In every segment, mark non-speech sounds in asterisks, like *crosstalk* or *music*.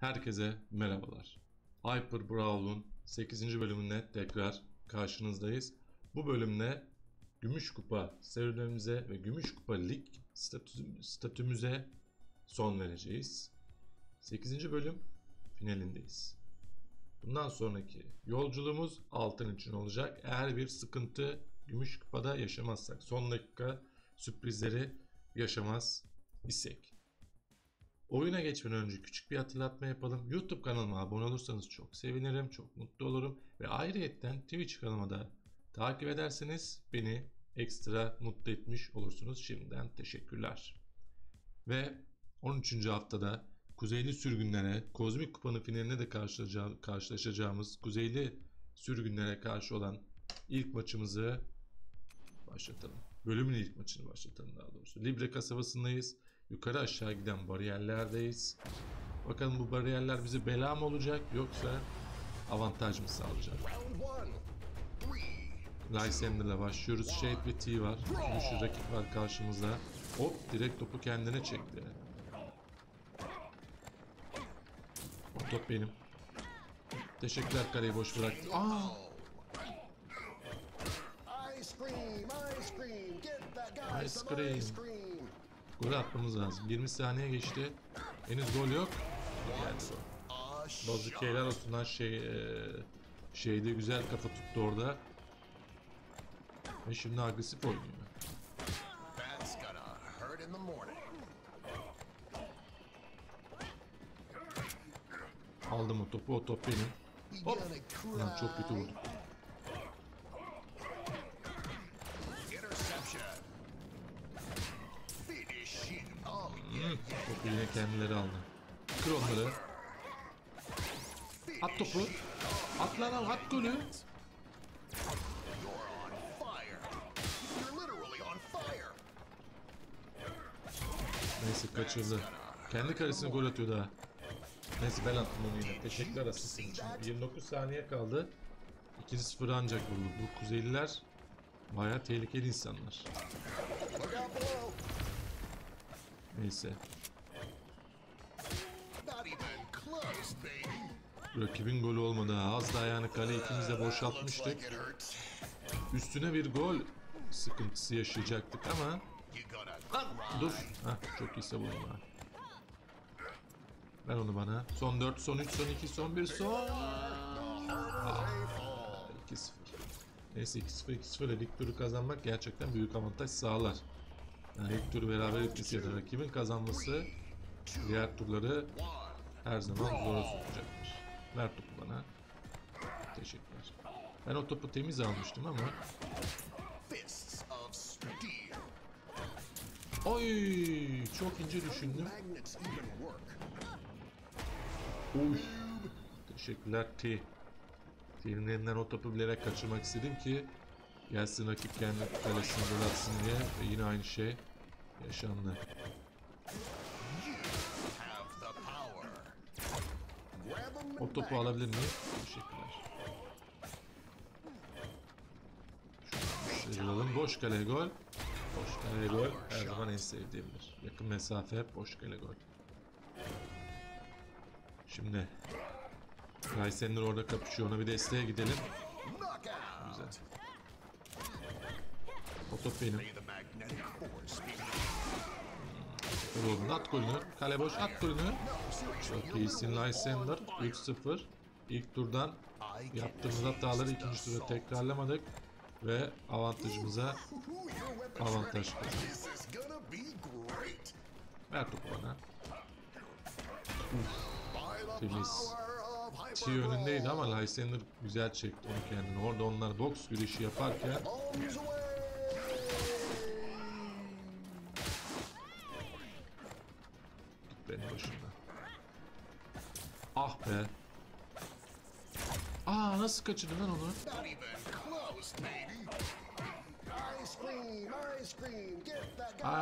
Herkese merhabalar. Hyper Brawl'un 8. bölümüne tekrar karşınızdayız. Bu bölümde Gümüş Kupa serüvenimize ve Gümüş Kupa Lig statü, statümüze son vereceğiz. 8. bölüm finalindeyiz. Bundan sonraki yolculuğumuz altın için olacak. Eğer bir sıkıntı Gümüş Kupa'da yaşamazsak, son dakika sürprizleri yaşamaz isek. Oyuna geçmeden önce küçük bir hatırlatma yapalım. YouTube kanalıma abone olursanız çok sevinirim, çok mutlu olurum. Ve ayrıyetten Twitch kanalıma da takip ederseniz beni ekstra mutlu etmiş olursunuz. Şimdiden teşekkürler. Ve 13. haftada Kuzeyli sürgünlere, Kozmik Kupa'nın finaline de karşılaşacağı- karşılaşacağımız Kuzeyli sürgünlere karşı olan ilk maçımızı başlatalım. Bölümün ilk maçını başlatalım daha doğrusu. Libre kasabasındayız. Yukarı aşağı giden bariyerlerdeyiz. Bakalım bu bariyerler bize bela mı olacak yoksa avantaj mı sağlayacak? Lysander'la başlıyoruz. Shade ve T var. Güçlü rakip var karşımızda. Hop direkt topu kendine çekti. O top benim. Teşekkürler kaleyi boş bıraktı. Aa! Ice cream, ice cream. Get that guy Ice cream. İce cream. Gol atmamız lazım. 20 saniye geçti. Henüz gol yok. A Bazıkeler olsunlar şey e, şeyde güzel kafa tuttu orada. Ve şimdi agresif oynuyor. Aldım o topu. O top benim. Hop. Lan çok kötü vurdum. Yine kendileri aldı. Kır onları. At topu. At lan al at golü. Neyse kaçırdı. Kendi karesine gol atıyor daha. Neyse ben attım onu yine. Teşekkürler asistin için. 29 saniye kaldı. 2-0 ancak vurdu. Bu Kuzeyliler baya tehlikeli insanlar. Neyse. Rakibin golü olmadı. Az daha yani kale ikimiz de boşaltmıştık. Üstüne bir gol sıkıntısı yaşayacaktık ama dur. Hah çok iyi savundum ha. Ver onu bana. Son 4, son 3, son 2, son 1, son... Fall. 2-0. Neyse 2-0 2-0 ile lig kazanmak gerçekten büyük avantaj sağlar. Yani lig beraber etkisi ya da rakibin kazanması diğer turları. Her zaman zora sokacaktır. Ver topu bana. Teşekkürler. Ben o topu temiz almıştım ama. Oy çok ince düşündüm. Uy. Teşekkürler T. T'nin elinden o topu bilerek kaçırmak istedim ki gelsin rakip kendi kalesine gol atsın diye ve yine aynı şey yaşandı. O topu alabilir miyim? Teşekkürler. Sıyrılalım. Boş kale gol. Boş kale gol her zaman en sevdiğimdir. Yakın mesafe boş kale gol. Şimdi Raysenler orada kapışıyor. Ona bir desteğe gidelim. Güzel. O top benim. Golünü at golünü. Kale boş at golünü. Çok iyisin Lysander. 3-0. İlk turdan yaptığımız hataları ikinci turda tekrarlamadık. Ve avantajımıza avantaj. Ver topu bana. Temiz. T önündeydi ama Lysander güzel çekti onu kendini. Orada onlar boks güreşi yaparken Ah be. Aa nasıl kaçırdın lan onu?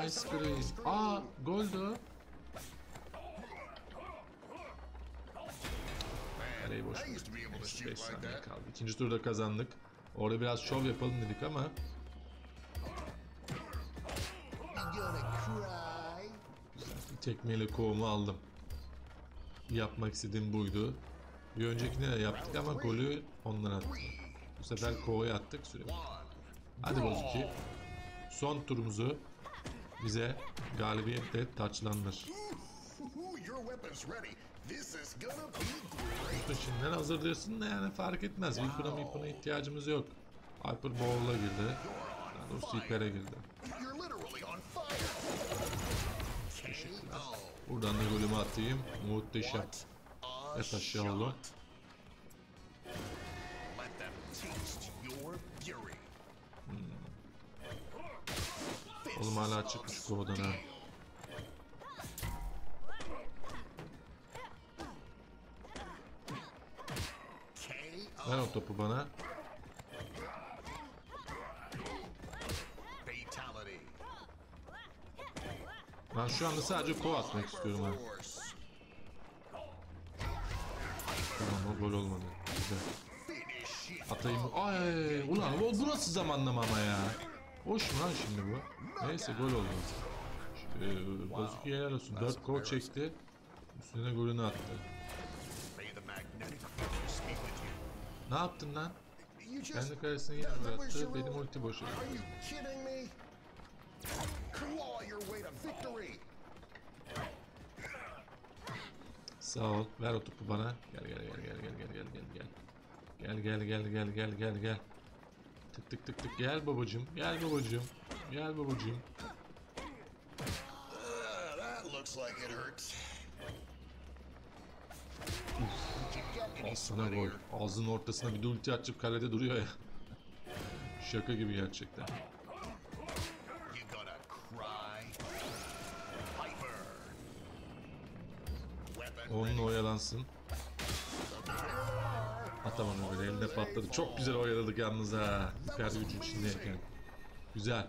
Ice cream. Aa goldü. Kaleyi boş I used to be able to Neyse, shoot 5 like saniye kaldı. İkinci turda kazandık. Orada biraz şov yapalım dedik ama tekmeyle kovumu aldım. Yapmak istediğim buydu. Bir öncekinde de yaptık ama golü onlar attı. Bu sefer Ko'ya attık sürekli. Hadi Bozuki. Son turumuzu bize galibiyetle taçlandır. Bunu şimdiden hazırlıyorsun da yani fark etmez. Weapon'a weapon'a ihtiyacımız yok. Hyper Bowl'a girdi. Daha doğrusu Hyper'e girdi. You're Buradan da golümü atayım. Muhteşem. Et aşağı oğlum. Hmm. Oğlum hala çıkmış kovadan ha. Ver o topu bana. Ben şu anda sadece kov atmak istiyorum. Force. Tamam gol olmadı. Güzel. Atayım. Ay ulan o bu nasıl zamanlama ama ya. Hoş mu lan şimdi bu? Neyse gol oldu. Ee, Bozuki helal olsun. 4 gol çekti. Üstüne golünü attı. Ne yaptın lan? Kendi kalesine yer your Benim ulti boşa Sağ ol. Ver o topu bana. Gel gel gel gel gel gel gel gel gel. Gel gel gel gel gel gel gel. Tık tık tık tık gel babacım. Gel babacım. Gel babacım. Uh, sweat gol. Ağzının ortasına bir de ulti açıp kalede duruyor ya. Şaka gibi gerçekten. Onunla oyalansın. Atamadım böyle eline patladı. Çok güzel oyaladık yalnız ha. Süper gücün içindeyken. Güzel.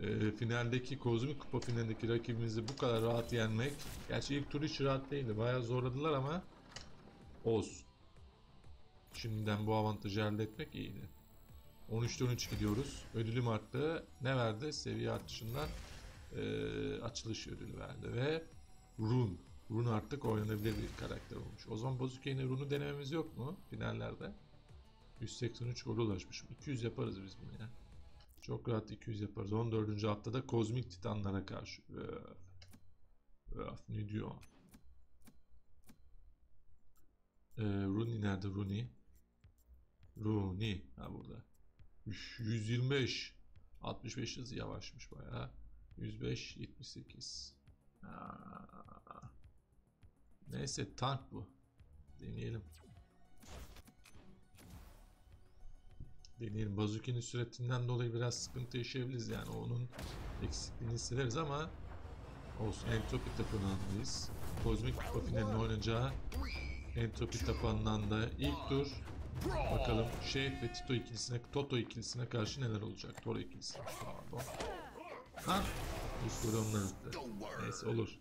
Ee, finaldeki Kozmik Kupa finalindeki rakibimizi bu kadar rahat yenmek. Gerçi ilk tur hiç rahat değildi. Bayağı zorladılar ama olsun. Şimdiden bu avantajı elde etmek iyiydi. 13'te 13 gidiyoruz. Ödülüm arttı. Ne verdi? Seviye artışından eee, açılış ödülü verdi ve Rune. Rune artık oynanabilir bir karakter olmuş. O zaman Bozuke'yle Rune'u denememiz yok mu finallerde? 183 gol ulaşmışım. 200 yaparız biz bunu ya. Çok rahat 200 yaparız. 14. haftada Kozmik Titanlara karşı. Öf. Öf, ne diyor? Ee, Rooney nerede Rooney? Rooney. Ha burada. Üf, 125. 65 hızı yavaşmış bayağı. 105, 78. Aa. Neyse tank bu. Deneyelim. Deneyelim. Bazuki'nin süratinden dolayı biraz sıkıntı yaşayabiliriz yani onun eksikliğini hissederiz ama olsun entropi tapınağındayız. Kozmik Kupa finalini oynayacağı entropi tapınağında ilk tur bakalım Shade ve Tito ikilisine Toto ikilisine karşı neler olacak? Toro ikilisine pardon. Ha? Attı. Neyse olur.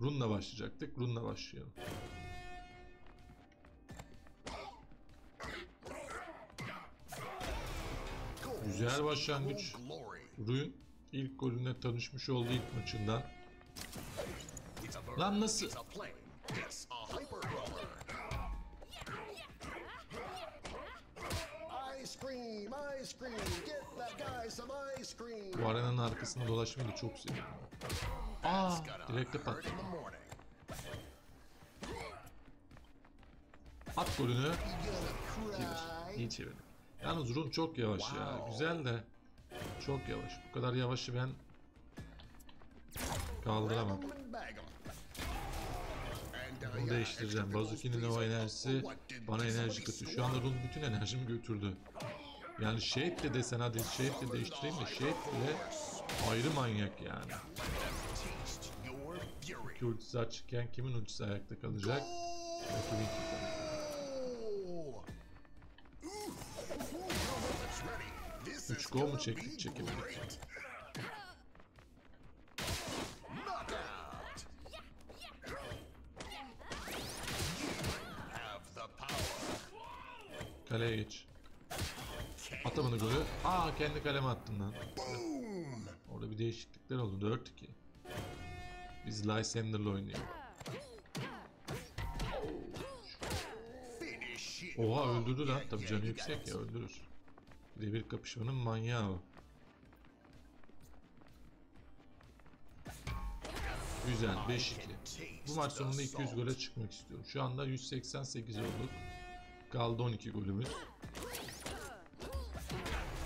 Run'la başlayacaktık. Run'la başlayalım. Güzel başlangıç. Rune ilk golüne tanışmış olduğu ilk maçında. Lan nasıl? Bu arenanın arkasında dolaşmayı da çok seviyorum. Aa, direkte pat. At golünü. Çevir. İyi çevirdim. Yalnız Rum çok yavaş ya. Güzel de çok yavaş. Bu kadar yavaşı ben kaldıramam. Bunu değiştireceğim. Bazooki'nin o enerjisi bana enerji katıyor. Şu anda Rum bütün enerjimi götürdü. Yani shape de desen hadi shape de değiştireyim de shape bile ayrı manyak yani. Ki ultisi açıkken kimin ultisi ayakta kalacak? Üç gol mu çektik çekemedik? Kaleye geç. Atamadı golü. Aa kendi kaleme attım lan. Orada bir değişiklikler oldu. 4-2. Biz Lysander'la oynuyor. Oha öldürdü lan. Tabii canı yüksek ya öldürür. Birebir kapışmanın manyağı o. Güzel 5-2. Bu maç sonunda 200 gole çıkmak istiyorum. Şu anda 188 olduk. Kaldı 12 golümüz.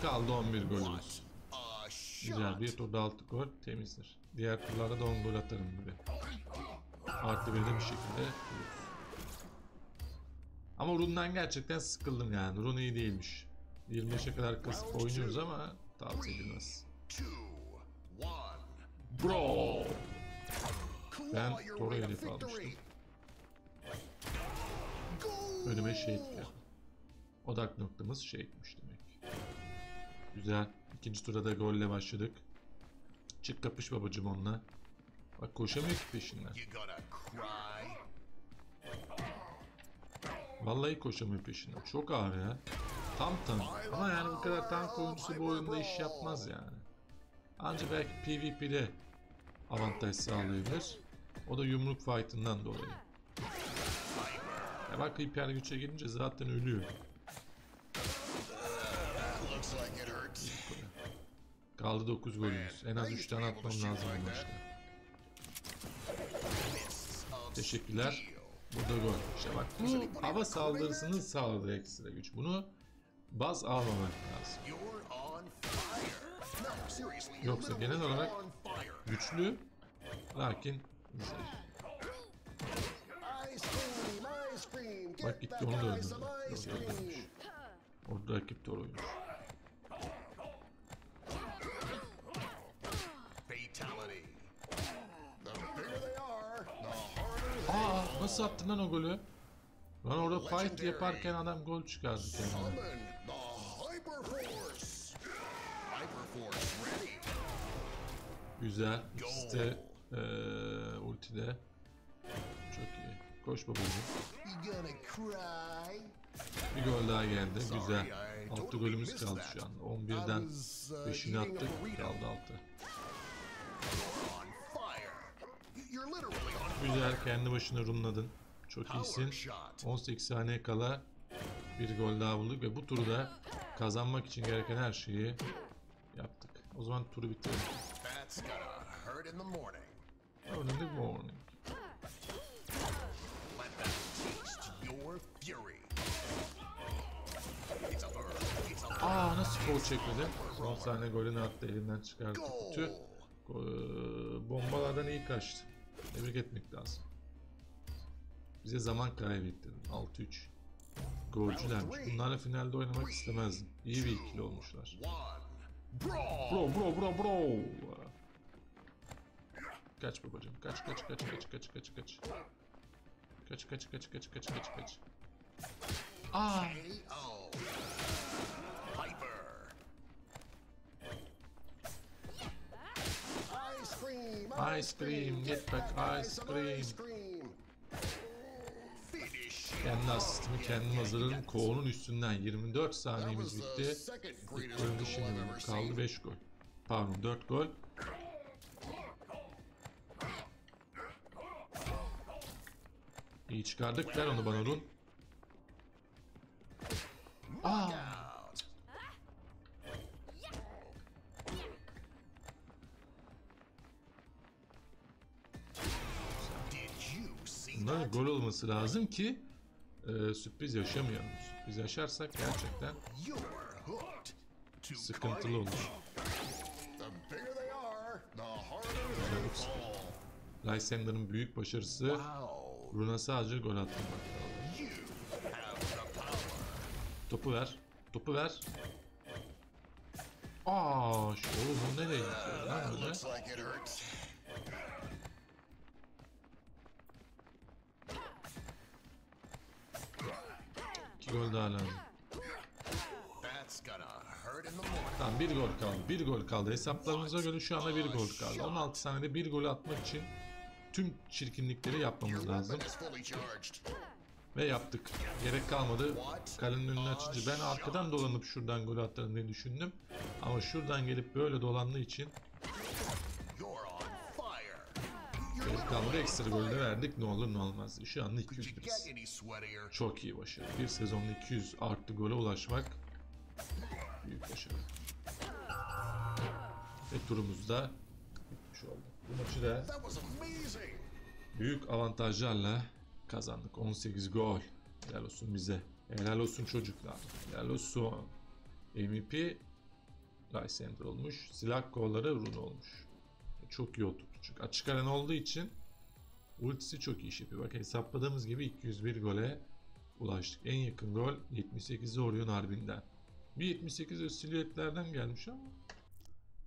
Kaldı 11 golümüz. Güzel bir turda 6 gol temizdir. Diğer turlarda da 10 gol atarım gibi. Artı bir de bir şekilde. Ama Run'dan gerçekten sıkıldım yani. Run iyi değilmiş. 25'e kadar kasıp oynuyoruz ama tavsiye edilmez. Bro! Ben Toro victory. almıştım. Önüme şehit geldi. Odak noktamız şehitmiş demek. Güzel. İkinci turda da golle başladık. Çık kapış babacım onunla. Bak koşamıyor ki peşinden. Vallahi koşamıyor peşinden. Çok ağır ya. Tam tank. Ama yani bu kadar tank oyuncusu bu oyunda iş yapmaz yani. Anca belki PvP'de avantaj sağlayabilir. O da yumruk fight'ından dolayı. Ya bak hiper güce gelince zaten ölüyor. Kaldı 9 golümüz. En az 3 tane atmam lazım bu maçta. Teşekkürler. Burada gol. İşte bak bu hava saldırısının sağladığı ekstra güç. Bunu baz almamak lazım. Yoksa genel olarak. Güçlü lakin zayıf. Bak gitti onu da öldürdü. Orada rakip Toro'ymuş. Fatality. The bigger they are, the harder Aa nasıl attın lan o golü? Lan orada fight yaparken adam gol çıkardı kendine. Güzel. İkisi de eee ultide. Çok iyi. Koş babacığım. Bir gol daha geldi. Güzel. Sorry, I 6 totally golümüz kaldı şu anda. I 11'den was, uh, 5'ini eating a attık. Kaldı 6. Güzel. Kendi başına rumladın. Çok iyisin. shot. 18 saniye kala bir gol daha bulduk ve bu turda kazanmak için gereken her şeyi yaptık. O zaman turu bitirelim. Early in the morning. Aa nasıl gol çekmedi? Son saniye golünü attı elinden çıkardı. goal. Tüh. Bombalardan iyi kaçtı. Tebrik etmek lazım. Bize zaman kaybettirdin. 6-3. Golcülermiş. Bunlarla finalde oynamak istemezdim. İyi bir ikili olmuşlar. Bro bro bro bro. Kaç babacım. Kaç kaç kaç kaç kaç kaç kaç. Kaç kaç kaç kaç kaç kaç kaç. Aa. Ice cream, get back ice cream. Kendi asistimi kendim hazırladım. Koğunun üstünden 24 That saniyemiz bitti. İlk goal şimdi Kaldı seen. 5 gol. Pardon 4 gol. İyi çıkardık. Ver onu bana Run. Aa. Olması lazım ki e, sürpriz yaşamayalım. Sürpriz yaşarsak gerçekten sıkıntılı olur. Lysander'ın büyük başarısı. Run'a sadece gol attırmak. Topu ver. Topu ver. Aa, şu oğlum nereye gitti lan That gol daha lazım. Tamam bir gol kaldı. Bir gol kaldı. Hesaplarımıza göre şu anda bir gol kaldı. 16 saniyede bir gol atmak için tüm çirkinlikleri yapmamız lazım. Ve yaptık. Gerek kalmadı. Kalenin önünü açınca ben arkadan dolanıp şuradan gol atarım diye düşündüm. Ama şuradan gelip böyle dolandığı için kaldı. Ekstra golü de verdik. Ne olur ne olmaz. Şu anda Could you 200 get any sweatier? Çok iyi başarı. Bir sezonda 200 artı gole ulaşmak büyük başarı. Ve turumuz da bitmiş oldu. Bu maçı da büyük avantajlarla kazandık. 18 gol. Helal olsun bize. Helal olsun çocuklar. Helal olsun. MVP Lysander olmuş. Silah kolları Rune olmuş. Çok iyi oturdu. Çünkü açık arena olduğu için ultisi çok iyi iş yapıyor. Bak hesapladığımız gibi 201 gole ulaştık. En yakın gol 78'i Orion Harbi'nden. Bir 78 de silüetlerden gelmiş ama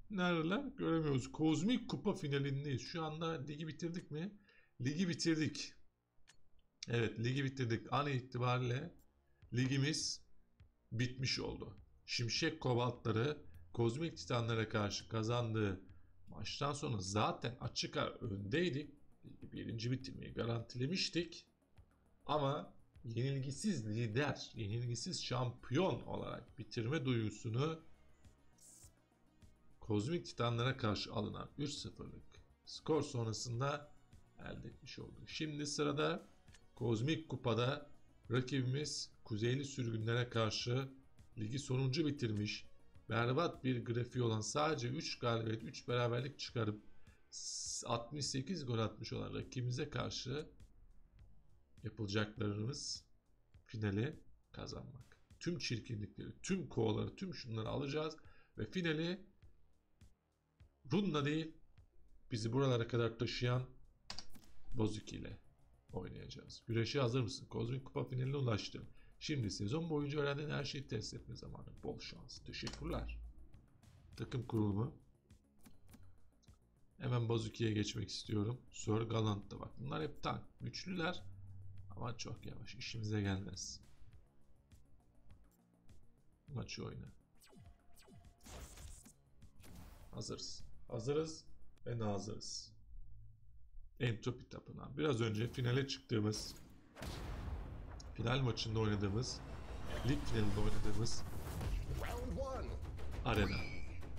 neredeler göremiyoruz. Kozmik Kupa finalindeyiz. Şu anda ligi bitirdik mi? Ligi bitirdik. Evet ligi bitirdik. An itibariyle ligimiz bitmiş oldu. Şimşek Kobaltları Kozmik Titanlara karşı kazandığı maçtan sonra zaten açık öndeydik. Birinci bitirmeyi garantilemiştik. Ama yenilgisiz lider, yenilgisiz şampiyon olarak bitirme duygusunu Kozmik Titanlara karşı alınan 3-0'lık skor sonrasında elde etmiş olduk. Şimdi sırada Kozmik Kupa'da rakibimiz Kuzeyli Sürgünlere karşı ligi sonuncu bitirmiş, berbat bir grafiği olan sadece 3 galibiyet 3 beraberlik çıkarıp 68 gol atmış olan rakibimize karşı yapılacaklarımız finali kazanmak. Tüm çirkinlikleri, tüm kovaları, tüm şunları alacağız ve finali Run'la değil bizi buralara kadar taşıyan Bozuki ile oynayacağız. Güreşe hazır mısın? Kozmik Kupa finaline ulaştım. Şimdi sezon boyunca öğrendiğin her şeyi test etme zamanı. Bol şans. Teşekkürler. Takım kurulumu. Hemen Bozuki'ye geçmek istiyorum. Sir Galant da bak. Bunlar hep tank. Güçlüler. Ama çok yavaş. İşimize gelmez. Maçı oyna. Hazırız. Hazırız ve nazırız. Entropi Tapınağı. Biraz önce finale çıktığımız final maçında oynadığımız lig finalinde oynadığımız arena.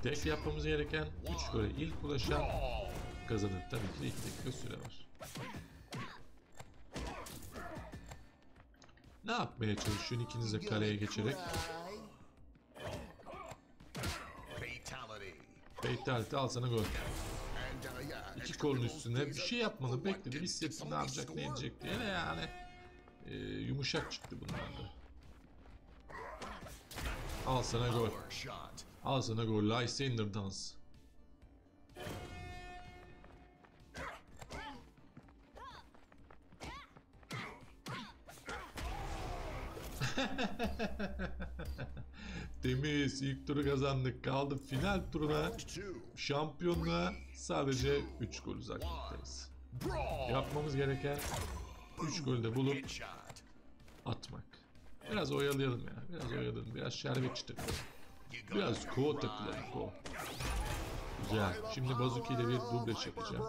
Tek yapmamız gereken 3 gole ilk ulaşan kazanır. Tabii ki de 2 dakika süre var. Ne yapmaya çalışıyorsun ikiniz de kaleye geçerek? Fatality. Al sana gol. İki kolun üstüne bir şey like Bekledi. hissetsin ne yapacak ne edecek diye. Yani e, yumuşak çıktı bunlar da. Al sana gol. Al sana gol. Lysander dans. *laughs* Temiz. ilk turu kazandık. Kaldı final turuna. Şampiyonluğa sadece 3 gol uzaklıktayız. Yapmamız gereken 3 golü bulup Headshot. atmak. Biraz oyalayalım ya. Biraz oyalayalım. Biraz şerbetçi takılalım. Biraz ko takılalım ko. Güzel. Şimdi Bazuki ile bir duble yapacağım.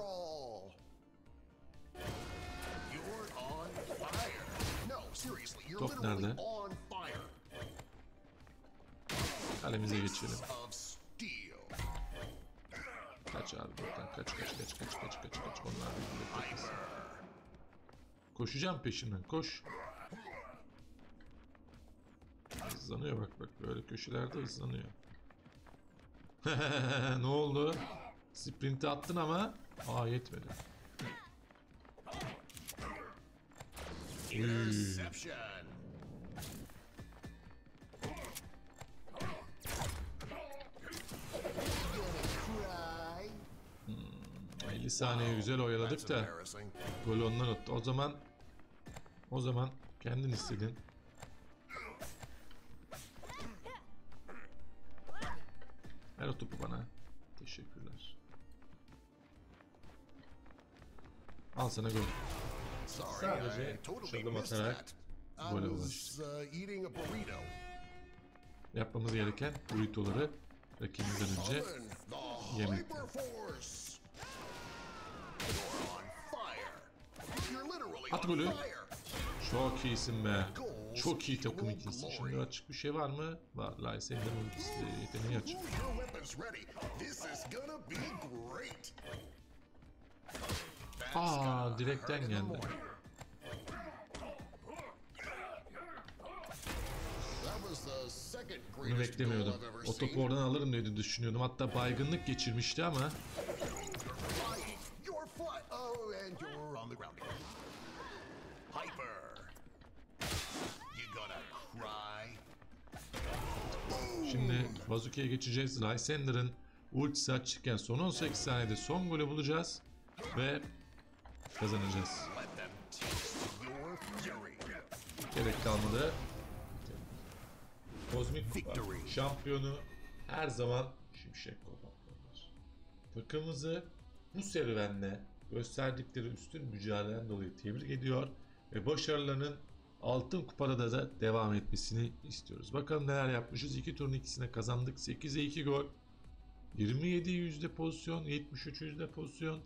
Top nerede? Kalemize geçelim. Kaç abi buradan. Kaç kaç kaç kaç kaç kaç kaç. Onlar bir duble takılsın. Koşacağım peşinden. Koş. Hızlanıyor bak bak. Böyle köşelerde hızlanıyor. *laughs* ne oldu? Sprint'i attın ama Aa yetmedi. Interception. Saniye güzel oyaladık da golü ondan attı. O zaman o zaman kendin istedin. Ver o topu bana. Teşekkürler. Al sana gol. Sadece çalım atarak gole ulaştık. uh. Yapmamız gereken burritoları rakibimizden önce yemek. At golü. çok iyisin be. Çok iyi takım ikilisi. Şimdi açık bir şey var mı? Var. Lysander ultisi yeteneği açık. Aa direkten geldi. Bunu beklemiyordum. O topu oradan alırım diye düşünüyordum. Hatta baygınlık geçirmişti ama Bazuka'ya geçeceğiz. Lysander'ın ultisi açıkken son 18 saniyede son golü bulacağız ve kazanacağız. Gerek kalmadı. Kozmik Kupa şampiyonu her zaman Şimşek Kopaklardır. Takımımızı bu serüvenle gösterdikleri üstün mücadeleden dolayı tebrik ediyor ve başarılarının altın kupada da devam etmesini istiyoruz. Bakalım neler yapmışız. İki turun ikisine kazandık. 8'e 2 gol. 27 yüzde pozisyon, 73 yüzde pozisyon.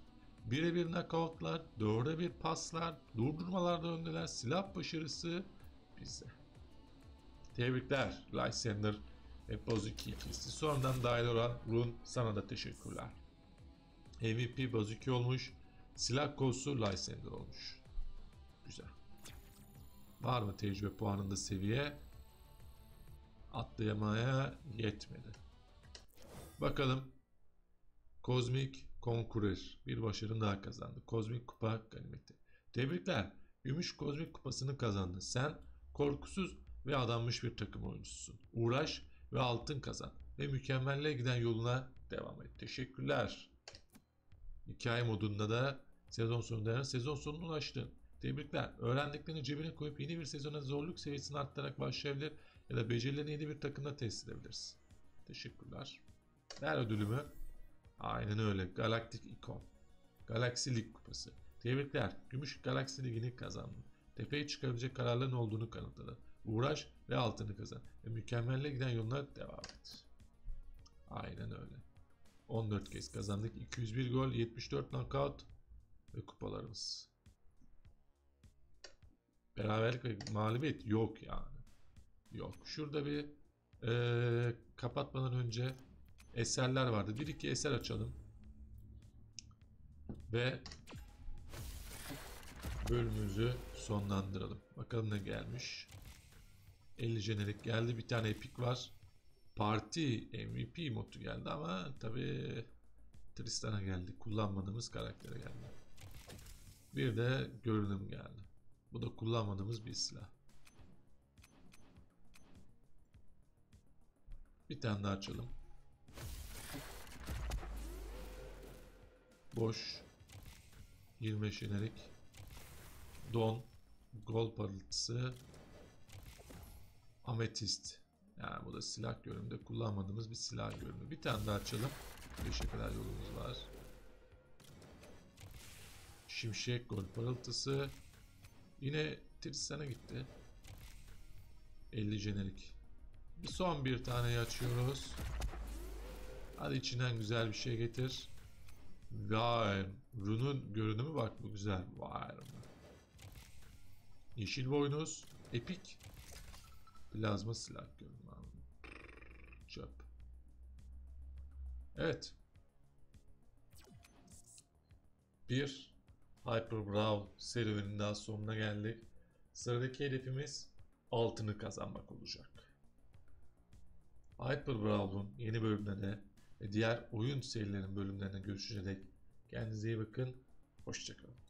Birebir knockoutlar, dörde bir paslar, durdurmalarda öndeler, silah başarısı bize. Tebrikler Lysander ve Bozuki ikisi. Sonradan dahil olan Run sana da teşekkürler. MVP Bozuki olmuş. Silah konusu Lysander olmuş. Güzel. Var mı tecrübe puanında seviye? Atlayamaya yetmedi. Bakalım. Kozmik Conqueror bir başarı daha kazandı. Kozmik Kupa ganimeti. Tebrikler. Gümüş Kozmik Kupası'nı kazandın. Sen korkusuz ve adanmış bir takım oyuncususun. Uğraş ve altın kazan. Ve mükemmelliğe giden yoluna devam et. Teşekkürler. Hikaye modunda da sezon sonunda sezon sonuna ulaştın. Tebrikler. Öğrendiklerini cebine koyup yeni bir sezona zorluk seviyesini arttırarak başlayabilir ya da becerilerini yeni bir takımda test edebilirsin. Teşekkürler. Ver ödülümü. Aynen öyle. Galaktik ikon. Galaksi Lig kupası. Tebrikler. Gümüş Galaksi Ligi'ni kazandın. Tepeye çıkabilecek kararların olduğunu kanıtladın. Uğraş ve altını kazan. Ve mükemmelle giden yoluna devam et. Aynen öyle. 14 kez kazandık. 201 gol, 74 knockout ve kupalarımız. Beraberlik ve mağlubiyet yok yani. Yok. Şurada bir eee, kapatmadan önce eserler vardı. Bir iki eser açalım. Ve bölümümüzü sonlandıralım. Bakalım ne gelmiş. 50 jenerik geldi. Bir tane epik var. Parti MVP modu geldi ama tabi Tristan'a geldi. Kullanmadığımız karaktere geldi. Bir de görünüm geldi. Bu da kullanmadığımız bir silah. Bir tane daha açalım. Boş. 25 jenerik. Don. Gol parıltısı. Ametist. Yani bu da silah görünümde kullanmadığımız bir silah görünümü. Bir tane daha açalım. 5'e kadar yolumuz var. Şimşek gol parıltısı. Yine Tristan'a gitti. 50 jenerik. Son bir taneyi açıyoruz. Hadi içinden güzel bir şey getir. Vay. Run'un görünümü bak bu güzel. Vay. Yeşil boynuz. Epik. Plazma silah görünümü. Çöp. Evet. Bir Hyper Brawl serüveninin daha sonuna geldik. Sıradaki hedefimiz altını kazanmak olacak. Hyper Brawl'un yeni bölümlerine ve diğer oyun serilerinin bölümlerine görüşecek. Kendinize iyi bakın. Hoşçakalın.